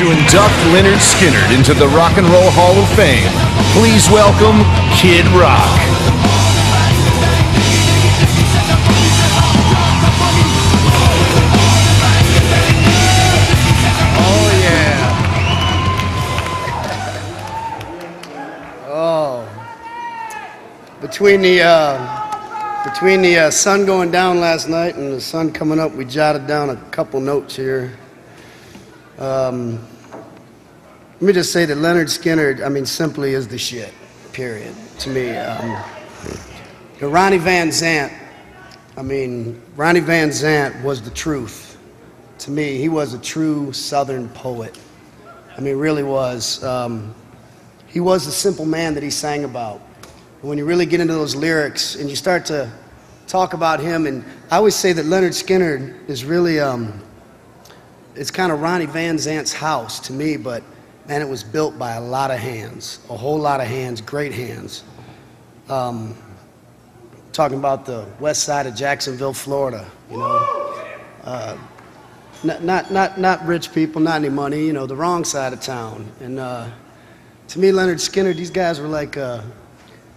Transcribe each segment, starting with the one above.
to induct Lynyrd Skynyrd into the Rock and Roll Hall of Fame, please welcome Kid Rock. Oh yeah. Oh. Between the uh, between the uh, sun going down last night and the sun coming up, we jotted down a couple notes here. Um, let me just say that Lynyrd Skynyrd, I mean, simply is the shit. Period. To me, um, the Ronnie Van Zant. I mean, Ronnie Van Zant was the truth. To me, he was a true Southern poet. I mean, really was. Um, he was the simple man that he sang about. When you really get into those lyrics and you start to talk about him, and I always say that Lynyrd Skynyrd is really, um, it's kind of Ronnie Van Zant's house to me, but man, it was built by a lot of hands, a whole lot of hands, great hands. Um, talking about the west side of Jacksonville, Florida, you know. Uh, not, not, not, not rich people, not any money, you know, the wrong side of town. And uh, to me, Lynyrd Skynyrd, these guys were like uh,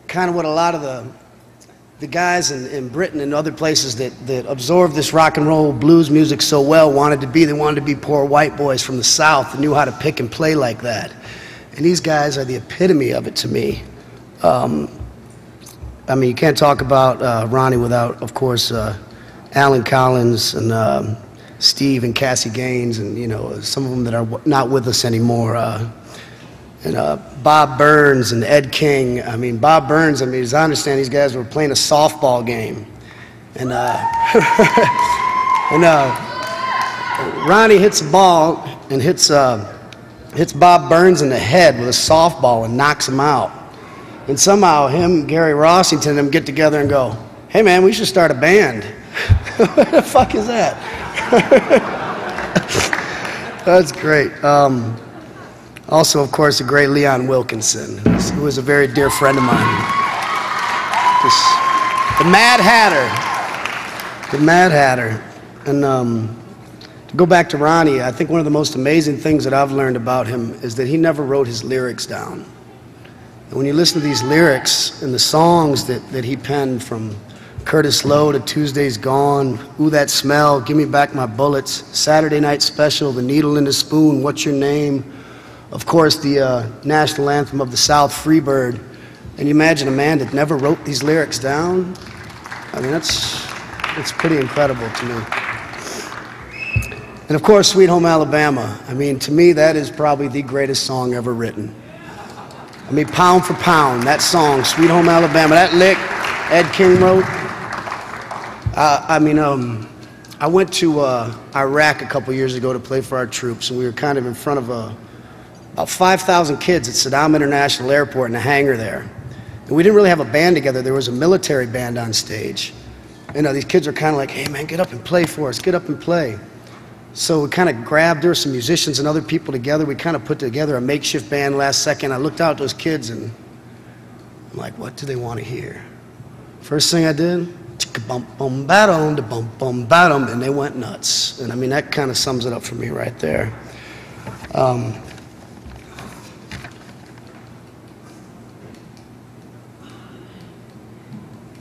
kind of what a lot of the, the guys in, in Britain and other places that, that absorbed this rock and roll blues music so well wanted to be. They wanted to be poor white boys from the South that knew how to pick and play like that. And these guys are the epitome of it to me. Um, I mean, you can't talk about uh, Ronnie without, of course, uh, Allen Collins and um, Steve and Cassie Gaines, and you know some of them that are not with us anymore. Uh, and uh, Bob Burns and Ed King. I mean, Bob Burns. I mean, as I understand, these guys were playing a softball game, and uh, and uh, Ronnie hits a ball and hits uh, hits Bob Burns in the head with a softball and knocks him out. And somehow him, Gary Rossington, and them get together and go, "Hey man, we should start a band." what the fuck is that? That's great. Um, also, of course, the great Leon Wilkeson, who was a very dear friend of mine. Just the Mad Hatter. The Mad Hatter. And um, to go back to Ronnie, I think one of the most amazing things that I've learned about him is that he never wrote his lyrics down. And when you listen to these lyrics and the songs that, that he penned from Curtis Loew to Tuesday's Gone, Ooh That Smell, Give Me Back My Bullets, Saturday Night Special, The Needle in the Spoon, What's Your Name, of course, the uh, national anthem of the South, Freebird. And you imagine a man that never wrote these lyrics down? I mean, that's, that's pretty incredible to me. And of course, Sweet Home Alabama. I mean, to me, that is probably the greatest song ever written. I mean, pound for pound, that song, Sweet Home Alabama, that lick Ed King wrote. Uh, I mean, um, I went to uh, Iraq a couple years ago to play for our troops, and we were kind of in front of a, about 5,000 kids at Saddam International Airport in a hangar there. And we didn't really have a band together. There was a military band on stage. You know, these kids are kind of like, hey, man, get up and play for us. Get up and play. So we kind of grabbed, there were some musicians and other people together. We kind of put together a makeshift band last second. I looked out at those kids and I'm like, what do they want to hear? First thing I did, bum bum bum bum bum bum, and they went nuts. And I mean, that kind of sums it up for me right there. Um,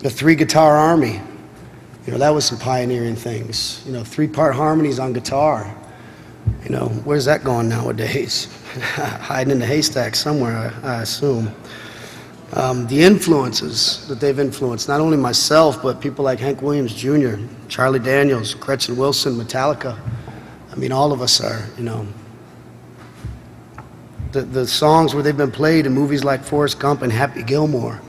the three guitar army. You know, that was some pioneering things. You know, three part harmonies on guitar. You know, where's that going nowadays? Hiding in the haystack somewhere, I, I assume. Um, the influences that they've influenced, not only myself, but people like Hank Williams Jr., Charlie Daniels, Gretchen Wilson, Metallica. I mean, all of us are, you know. The, the songs where they've been played in movies like Forrest Gump and Happy Gilmore.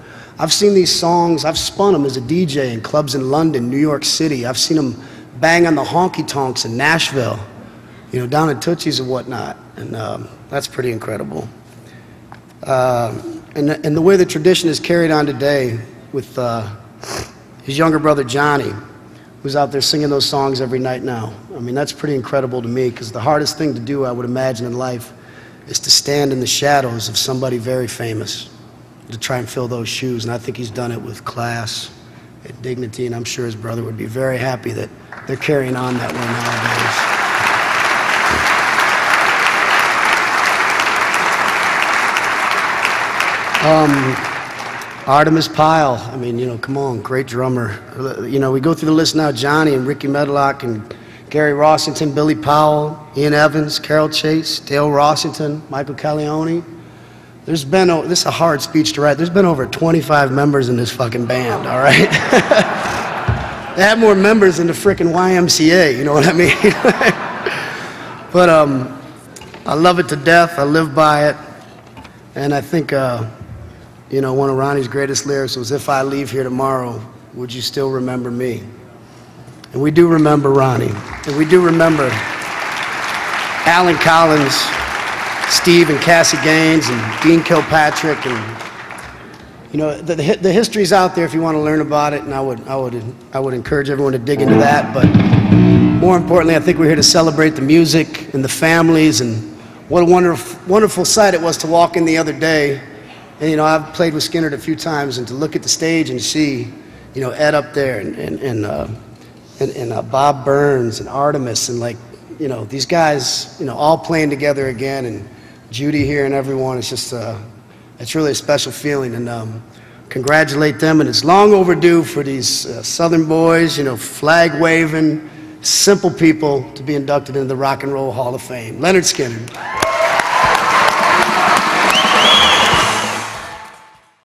I've seen these songs, I've spun them as a DJ in clubs in London, New York City. I've seen them bang on the honky tonks in Nashville, you know, down at Tootsie's and whatnot. And um, that's pretty incredible. Uh, and, the, and the way the tradition is carried on today with uh, his younger brother Johnny, who's out there singing those songs every night now. I mean, that's pretty incredible to me because the hardest thing to do, I would imagine, in life is to stand in the shadows of somebody very famous to try and fill those shoes. And I think he's done it with class and dignity. And I'm sure his brother would be very happy that they're carrying on that way nowadays. Um, Artimus Pyle, I mean, you know, come on, great drummer. You know, we go through the list now Johnny and Rickey Medlocke and Gary Rossington, Billy Powell, Ean Evans, Carol Chase, Dale Rossington, Michael Cartellone, there's been, o- this is a hard speech to write. There's been over 25 members in this fucking band, all right? they have more members than the frickin' YMCA, you know what I mean? but um, I love it to death. I live by it. And I think, uh, you know, one of Ronnie's greatest lyrics was, If I leave here tomorrow, would you still remember me? And we do remember Ronnie. And we do remember Allen Collins, Steve and Cassie Gaines, and Dean Kilpatrick. And, you know, the, the, history's out there if you want to learn about it, and I would, I, would, I would encourage everyone to dig into that. But more importantly, I think we're here to celebrate the music and the families, and what a wonderful, wonderful sight it was to walk in the other day. And, you know, I've played with Skynyrd a few times, and to look at the stage and see, you know, Ed up there and, and, and, uh, and, and uh, Bob Burns and Artimus, and like, you know, these guys, you know, all playing together again, and Judy here and everyone. It's just, uh, it's really a special feeling, and um, congratulate them. And it's long overdue for these uh, Southern boys, you know, flag waving, simple people to be inducted into the Rock and Roll Hall of Fame. Lynyrd Skynyrd.